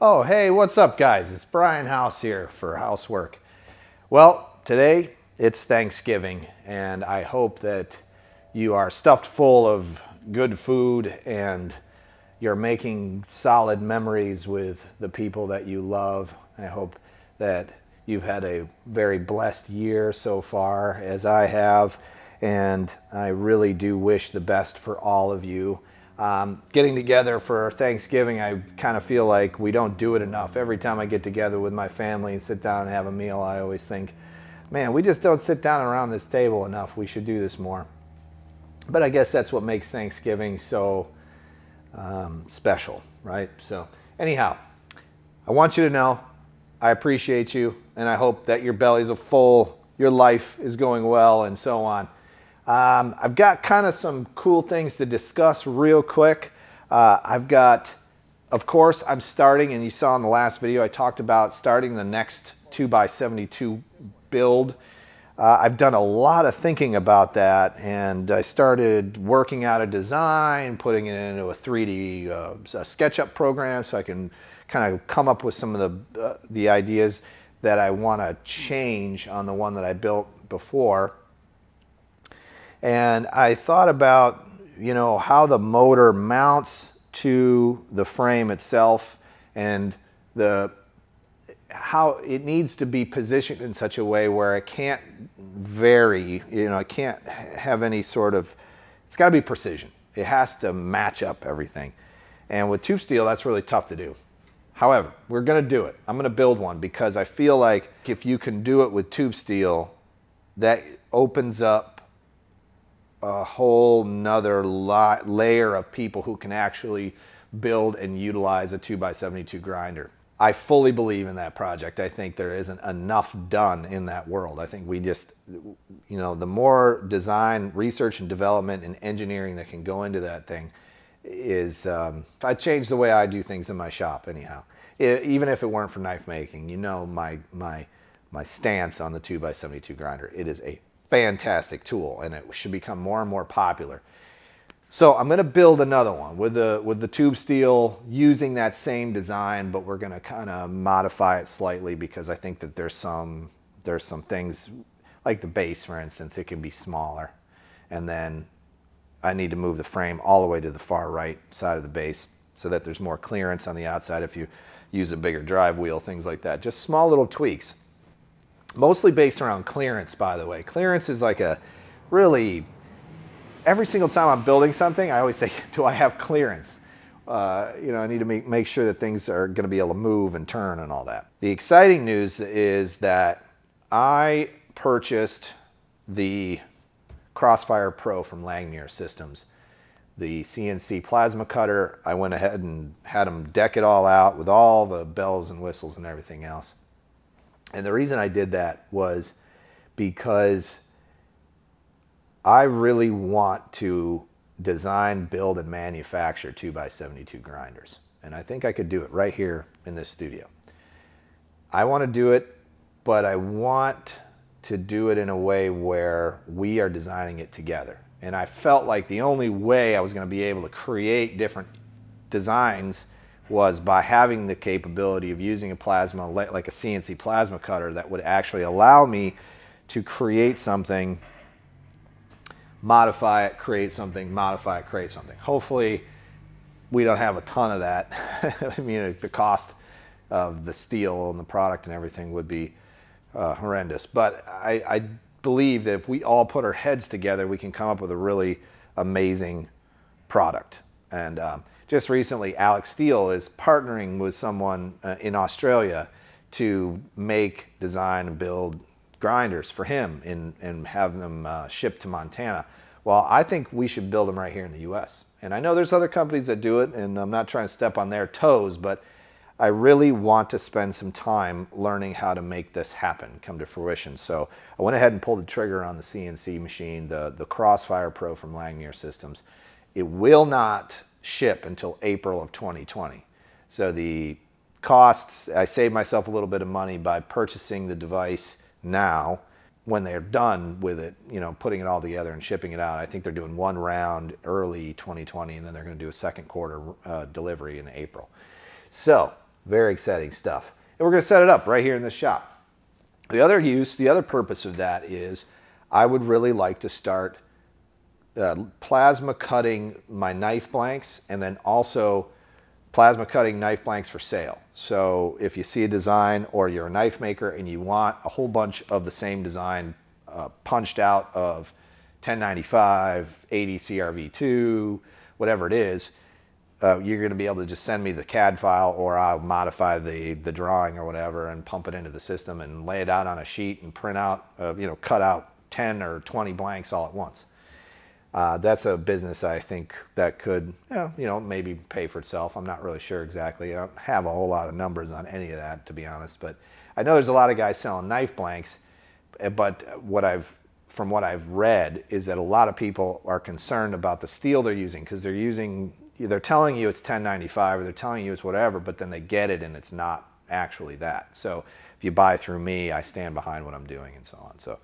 Oh, hey, what's up, guys? It's Brian House here for Housework. Well, today it's Thanksgiving, and I hope that you are stuffed full of good food and you're making solid memories with the people that you love. I hope that you've had a very blessed year so far, as I have, and I really do wish the best for all of you. Um, getting together for Thanksgiving, I kind of feel like we don't do it enough. Every time I get together with my family and sit down and have a meal, I always think, man, we just don't sit down around this table enough. We should do this more. But I guess that's what makes Thanksgiving so um, special, right? So, anyhow, I want you to know I appreciate you and I hope that your bellies are full, your life is going well, and so on. Um, I've got kind of some cool things to discuss real quick. Uh, I've got, of course, I'm starting, and you saw in the last video, I talked about starting the next 2x72 build. Uh, I've done a lot of thinking about that, and I started working out a design, putting it into a 3D uh, a SketchUp program so I can kind of come up with some of the, uh, the ideas that I want to change on the one that I built before. And I thought about, you know, how the motor mounts to the frame itself and the how it needs to be positioned in such a way where it can't vary, you know, it can't have any sort of, it's got to be precision. It has to match up everything. And with tube steel, that's really tough to do. However, we're going to do it. I'm going to build one because I feel like if you can do it with tube steel, that opens up a whole nother layer of people who can actually build and utilize a 2x72 grinder. I fully believe in that project. I think there isn't enough done in that world. I think we just, you know, the more design, research, and development and engineering that can go into that thing is, um, I changed the way I do things in my shop anyhow. It, even if it weren't for knife making, you know, my, my, my stance on the 2x72 grinder. It is a fantastic tool and it should become more and more popular. So I'm going to build another one with the with the tube steel using that same design, but we're going to kind of modify it slightly because I think that there's some there's some things like the base, for instance, it can be smaller, and then I need to move the frame all the way to the far right side of the base so that there's more clearance on the outside if you use a bigger drive wheel, things like that. Just small little tweaks mostly based around clearance, by the way. Clearance is like a really, every single time I'm building something, I always say, do I have clearance? Uh, you know, I need to make, make sure that things are going to be able to move and turn and all that. The exciting news is that I purchased the Crossfire Pro from Langmuir Systems. The CNC plasma cutter, I went ahead and had them deck it all out with all the bells and whistles and everything else. And the reason I did that was because I really want to design, build, and manufacture 2x72 grinders. And I think I could do it right here in this studio. I want to do it, but I want to do it in a way where we are designing it together. And I felt like the only way I was going to be able to create different designs was by having the capability of using a plasma, like a CNC plasma cutter, that would actually allow me to create something, modify it, create something, modify it, create something. Hopefully, we don't have a ton of that. I mean, the cost of the steel and the product and everything would be uh, horrendous. But I, I believe that if we all put our heads together, we can come up with a really amazing product. And um, just recently, Alex Steele is partnering with someone uh, in Australia to make, design, and build grinders for him and, and have them uh, shipped to Montana. Well, I think we should build them right here in the US. And I know there's other companies that do it, and I'm not trying to step on their toes, but I really want to spend some time learning how to make this happen, come to fruition. So I went ahead and pulled the trigger on the CNC machine, the, the Crossfire Pro from Langmuir Systems. It will not ship until April of 2020. So the costs, I saved myself a little bit of money by purchasing the device now when they're done with it, you know, putting it all together and shipping it out. I think they're doing one round early 2020 and then they're going to do a second quarter uh, delivery in April. So Very exciting stuff. And we're going to set it up right here in the shop. The other use, the other purpose of that is I would really like to start uh, plasma cutting my knife blanks and then also plasma cutting knife blanks for sale. So if you see a design or you're a knife maker and you want a whole bunch of the same design uh, punched out of 1095, 80 CRV2, whatever it is, uh, you're going to be able to just send me the CAD file or I'll modify the, the drawing or whatever and pump it into the system and lay it out on a sheet and print out, uh, you know, cut out 10 or 20 blanks all at once. Uh, that's a business I think that could, you know, you know, maybe pay for itself. I'm not really sure exactly. I don't have a whole lot of numbers on any of that, to be honest. But I know there's a lot of guys selling knife blanks. Eh, but what I've, from what I've read, is that a lot of people are concerned about the steel they're using because they're using, they're telling you it's 1095 or they're telling you it's whatever, but then they get it and it's not actually that. So if you buy through me, I stand behind what I'm doing and so on. So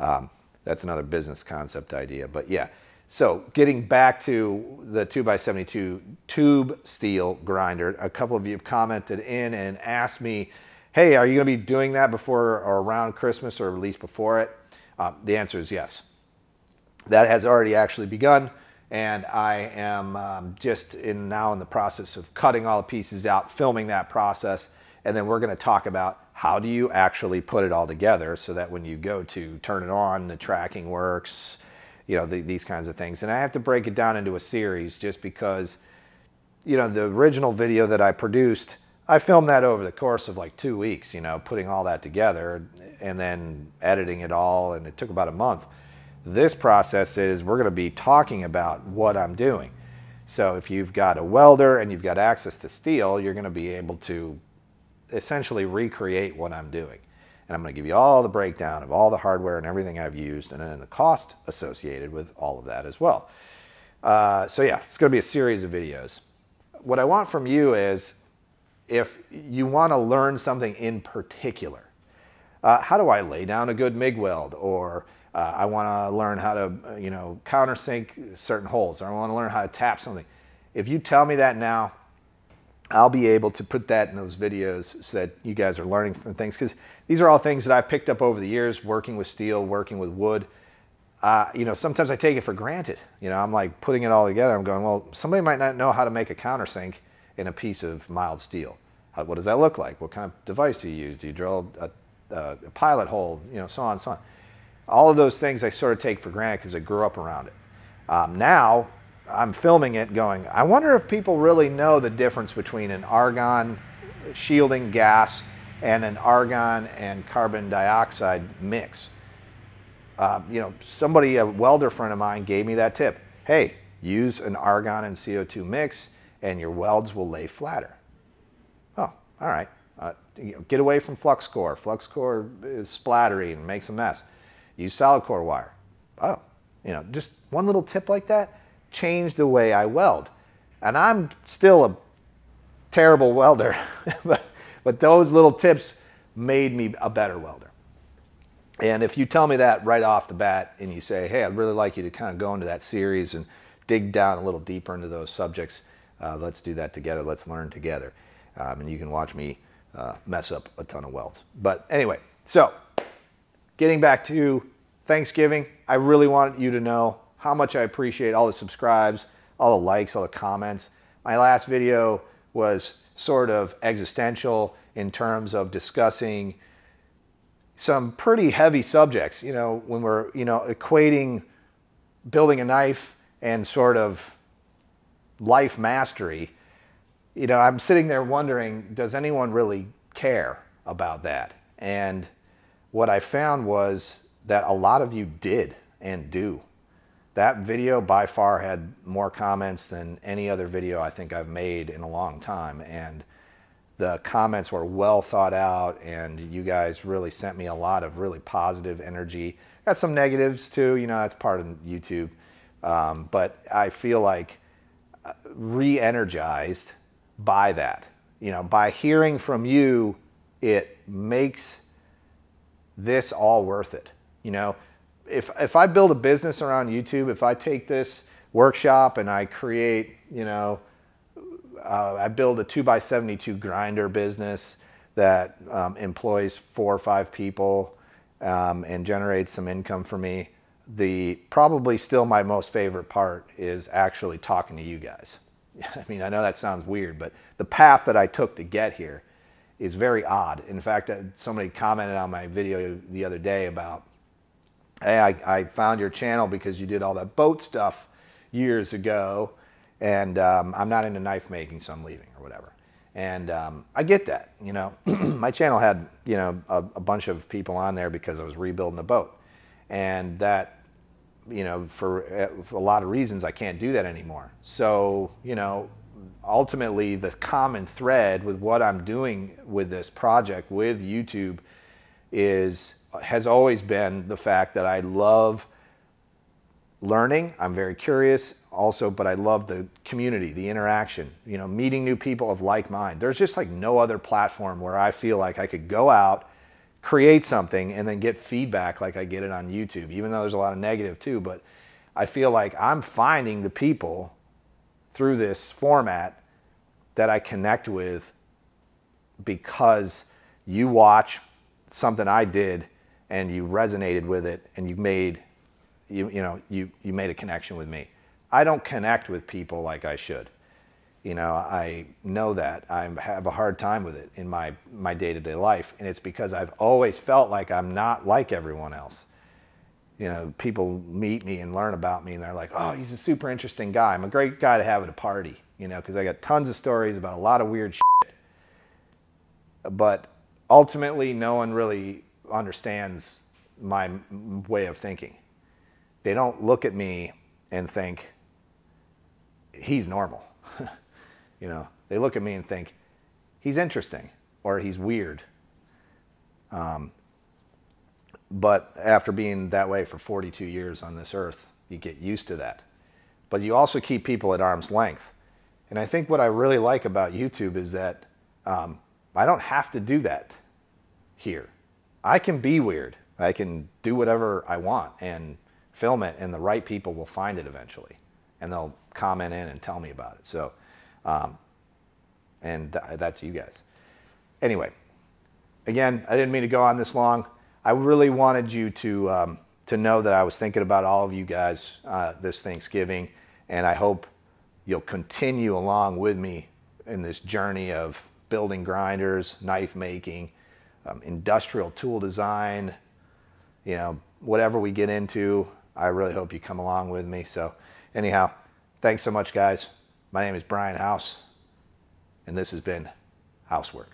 um, that's another business concept idea. But yeah. So getting back to the 2x72 tube steel grinder, a couple of you have commented in and asked me, hey, are you going to be doing that before or around Christmas or at least before it? Uh, the answer is yes. That has already actually begun and I am um, just in now in the process of cutting all the pieces out, filming that process, and then we're going to talk about how do you actually put it all together so that when you go to turn it on, the tracking works, you know, the, these kinds of things. And I have to break it down into a series just because, you know, the original video that I produced, I filmed that over the course of like two weeks, you know, putting all that together and then editing it all. And it took about a month. This process is we're going to be talking about what I'm doing. So if you've got a welder and you've got access to steel, you're going to be able to essentially recreate what I'm doing. And I'm going to give you all the breakdown of all the hardware and everything I've used and then the cost associated with all of that as well. Uh, so yeah, it's going to be a series of videos. What I want from you is if you want to learn something in particular, uh, how do I lay down a good MIG weld or uh, I want to learn how to, you know, countersink certain holes or I want to learn how to tap something. If you tell me that now, I'll be able to put that in those videos so that you guys are learning from things because these are all things that I've picked up over the years working with steel, working with wood. Uh, you know, sometimes I take it for granted. You know, I'm like putting it all together. I'm going, well, somebody might not know how to make a countersink in a piece of mild steel. How, what does that look like? What kind of device do you use? Do you drill a, a, a pilot hole? You know, so on and so on. All of those things I sort of take for granted because I grew up around it. Um, now I'm filming it going, I wonder if people really know the difference between an argon shielding gas and an argon and carbon dioxide mix. Uh, you know, somebody, a welder friend of mine gave me that tip. Hey, use an argon and CO2 mix and your welds will lay flatter. Oh, all right. Uh, you know, get away from flux core. Flux core is splattery and makes a mess. Use solid core wire. Oh, you know, just one little tip like that changed the way I weld. And I'm still a terrible welder, but, but those little tips made me a better welder. And if you tell me that right off the bat and you say, hey, I'd really like you to kind of go into that series and dig down a little deeper into those subjects, uh, let's do that together. Let's learn together. Um, and you can watch me uh, mess up a ton of welds. But anyway, so getting back to Thanksgiving, I really want you to know how much I appreciate all the subscribes, all the likes, all the comments. My last video was sort of existential in terms of discussing some pretty heavy subjects, you know, when we're, you know, equating building a knife and sort of life mastery. You know, I'm sitting there wondering, does anyone really care about that? And what I found was that a lot of you did and do that video by far had more comments than any other video I think I've made in a long time. And the comments were well thought out and you guys really sent me a lot of really positive energy. Got some negatives too, you know, that's part of YouTube. Um, but I feel like uh, re-energized by that. You know, by hearing from you, it makes this all worth it. You know, if, if I build a business around YouTube, if I take this workshop and I create, you know, uh, I build a two by 72 grinder business that um, employs four or five people um, and generates some income for me. The probably still my most favorite part is actually talking to you guys. I mean, I know that sounds weird, but the path that I took to get here is very odd. In fact, uh, somebody commented on my video the other day about, hey, I, I found your channel because you did all that boat stuff years ago, and um, I'm not into knife making, so I'm leaving or whatever. And um, I get that, you know. my channel had, you know, a, a bunch of people on there because I was rebuilding a boat, and that you know, for, uh, for, a lot of reasons, I can't do that anymore. So, you know, ultimately the common thread with what I'm doing with this project with YouTube is has always been the fact that I love learning. I'm very curious also, but I love the community, the interaction, you know, meeting new people of like mind. There's just like no other platform where I feel like I could go out, create something and then get feedback like I get it on YouTube, even though there's a lot of negative too, but I feel like I'm finding the people through this format that I connect with because you watch something I did and you resonated with it and you made you you know you you made a connection with me. I don't connect with people like I should. You know, I know that I have a hard time with it in my my day-to-day life and it's because I've always felt like I'm not like everyone else you know, people meet me and learn about me and they're like, oh, he's a super interesting guy. I'm a great guy to have at a party, you know, because I got tons of stories about a lot of weird shit. But ultimately, no one really understands my way of thinking. They don't look at me and think, he's normal. you know, they look at me and think, he's interesting or he's weird. Um, but after being that way for 42 years on this earth, you get used to that. But you also keep people at arm's length. And I think what I really like about YouTube is that um, I don't have to do that here. I can be weird. I can do whatever I want and film it, and the right people will find it eventually. And they'll comment in and tell me about it. So, um, and th- that's you guys. Anyway, again, I didn't mean to go on this long. I really wanted you to, um, to know that I was thinking about all of you guys uh, this Thanksgiving, and I hope you'll continue along with me in this journey of building grinders, knife making, um, industrial tool design, you know, whatever we get into, I really hope you come along with me. So anyhow, thanks so much guys. My name is Brian House and this has been Housework.